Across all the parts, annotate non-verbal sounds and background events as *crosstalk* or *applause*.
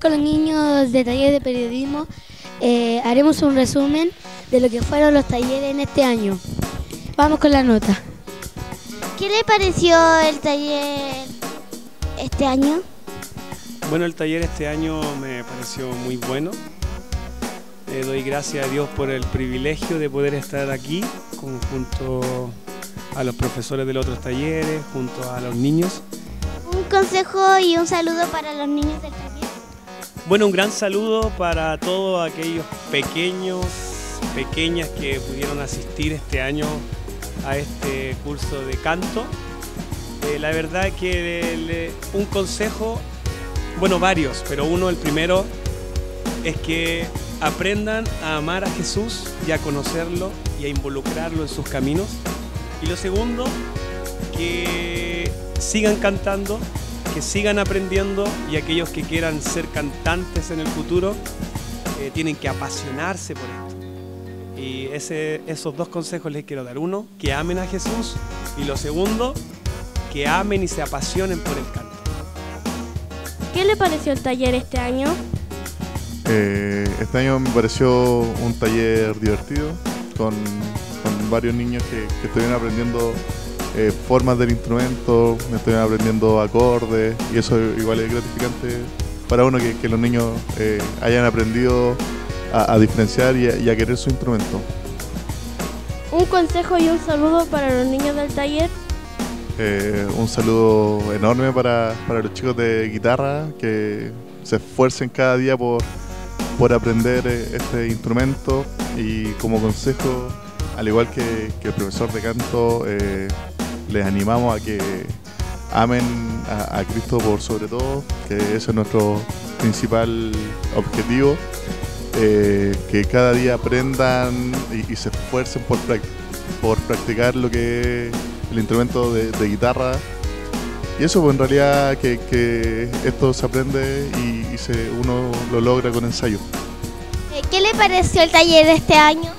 con los niños de taller de periodismo eh, haremos un resumen de lo que fueron los talleres en este año. Vamos con la nota. ¿Qué le pareció el taller este año? Bueno, el taller este año me pareció muy bueno. Le doy gracias a Dios por el privilegio de poder estar aquí junto a los profesores de los otros talleres, junto a los niños. Un consejo y un saludo para los niños del. Bueno, un gran saludo para todos aquellos pequeños, pequeñas que pudieron asistir este año a este curso de canto. Eh, la verdad que un consejo, bueno varios, pero uno, el primero, es que aprendan a amar a Jesús y a conocerlo y a involucrarlo en sus caminos. Y lo segundo, que sigan cantando, que sigan aprendiendo y aquellos que quieran ser cantantes en el futuro eh, tienen que apasionarse por esto. Y ese, esos dos consejos les quiero dar. Uno, que amen a Jesús y lo segundo, que amen y se apasionen por el canto. ¿Qué le pareció el taller este año? Eh, este año me pareció un taller divertido con, varios niños que, que estuvieron aprendiendo eh, formas del instrumento, me estuvieron aprendiendo acordes y eso igual es gratificante para uno que, los niños eh, hayan aprendido a, diferenciar y a, querer su instrumento. Un consejo y un saludo para los niños del taller. un saludo enorme para, los chicos de guitarra que se esfuercen cada día por, por aprender eh, este instrumento y como consejo, al igual que, el profesor de canto, eh, les animamos a que amen a, Cristo por sobre todo, que ese es nuestro principal objetivo, eh, que cada día aprendan y, se esfuercen por, por practicar lo que es el instrumento de guitarra y eso, pues en realidad que, esto se aprende y, se, uno lo logra con ensayo. Eh, ¿Qué le pareció el taller de este año?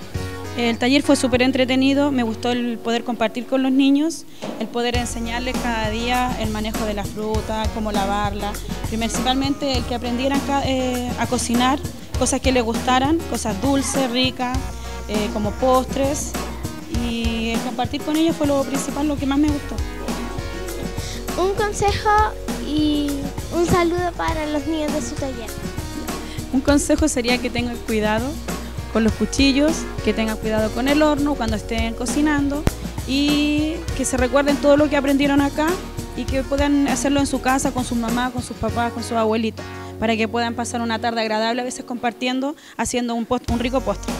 El taller fue súper entretenido, me gustó el poder compartir con los niños, el poder enseñarles cada día el manejo de la fruta, cómo lavarla, principalmente el que aprendieran eh, a cocinar cosas que les gustaran, cosas dulces, ricas, eh, como postres, y el compartir con ellos fue lo principal, lo que más me gustó un consejo y un saludo para los niños de su taller. Un consejo sería que tengan cuidado con los cuchillos, que tengan cuidado con el horno cuando estén cocinando y que se recuerden todo lo que aprendieron acá y que puedan hacerlo en su casa con su mamá, con sus papás, con sus abuelitos, para que puedan pasar una tarde agradable a veces compartiendo, haciendo un, un rico postre.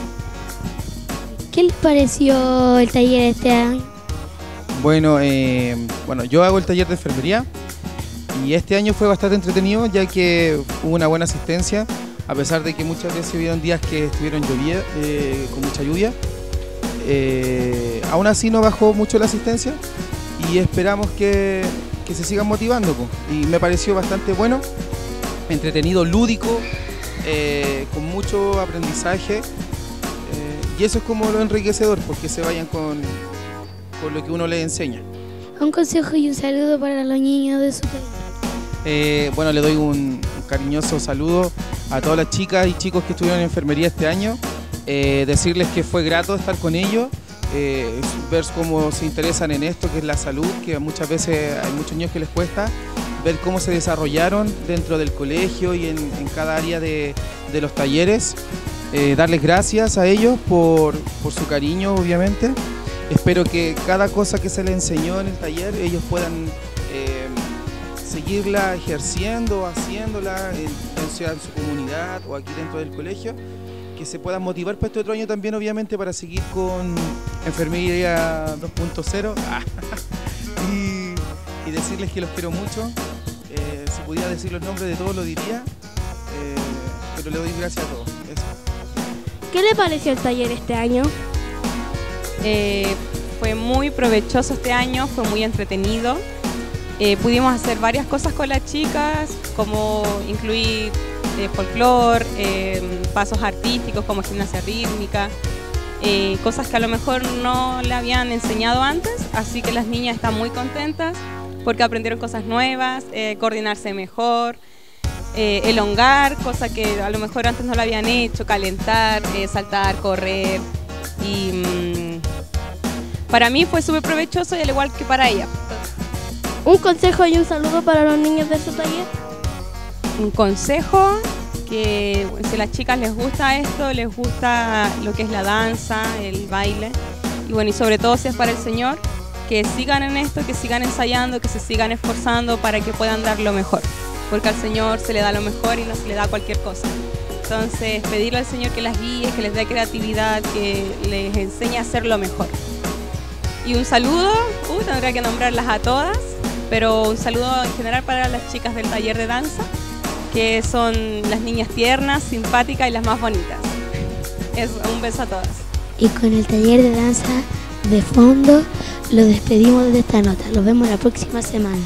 ¿Qué les pareció el taller este año? Bueno, eh, bueno, yo hago el taller de enfermería y este año fue bastante entretenido ya que hubo una buena asistencia, a pesar de que muchas veces hubieron días que estuvieron llovía, eh, con mucha lluvia. Eh, aún así no bajó mucho la asistencia y esperamos que, se sigan motivando. Y me pareció bastante bueno, entretenido, lúdico, con mucho aprendizaje. y eso es como lo enriquecedor, porque se vayan con, con lo que uno le enseña. Un consejo y un saludo para los niños de su país. Eh, bueno, le doy un, cariñoso saludo a todas las chicas y chicos que estuvieron en enfermería este año. Eh, decirles que fue grato estar con ellos, eh, ver cómo se interesan en esto, que es la salud, que muchas veces hay muchos niños que les cuesta, ver cómo se desarrollaron dentro del colegio y en, cada área de, los talleres. darles gracias a ellos por, por su cariño, obviamente. Espero que cada cosa que se les enseñó en el taller ellos puedan eh, seguirla ejerciendo, haciéndola, en, sea en su comunidad o aquí dentro del colegio, que se puedan motivar para este otro año también obviamente para seguir con Enfermería 2.0 *laughs* y, decirles que los quiero mucho. Eh, si pudiera decir los nombres de todos lo diría, eh, pero le doy gracias a todos. ¿Qué le pareció el taller este año? Eh, fue muy provechoso este año, fue muy entretenido. Eh, pudimos hacer varias cosas con las chicas, como incluir eh, folclore, pasos artísticos como gimnasia rítmica, cosas que a lo mejor no le habían enseñado antes, así que las niñas están muy contentas porque aprendieron cosas nuevas, coordinarse mejor eh, elongar, cosa que a lo mejor antes no lo habían hecho, calentar, eh, saltar, correr. Y mm, para mí fue súper provechoso y al igual que para ella. Un consejo y un saludo para los niños de su taller. Un consejo que si a las chicas les gusta esto, les gusta lo que es la danza, el baile, y bueno, y sobre todo si es para el Señor, que sigan en esto, que sigan ensayando, que se sigan esforzando para que puedan dar lo mejor, porque al Señor se le da lo mejor y no se le da cualquier cosa. Entonces, pedirle al Señor que las guíe, que les dé creatividad, que les enseñe a hacer lo mejor. Y un saludo, uh, tendría que nombrarlas a todas, pero un saludo en general para las chicas del taller de danza, que son las niñas tiernas, simpáticas y las más bonitas. Un beso a todas. Y con el taller de danza de fondo lo despedimos de esta nota. Los vemos la próxima semana.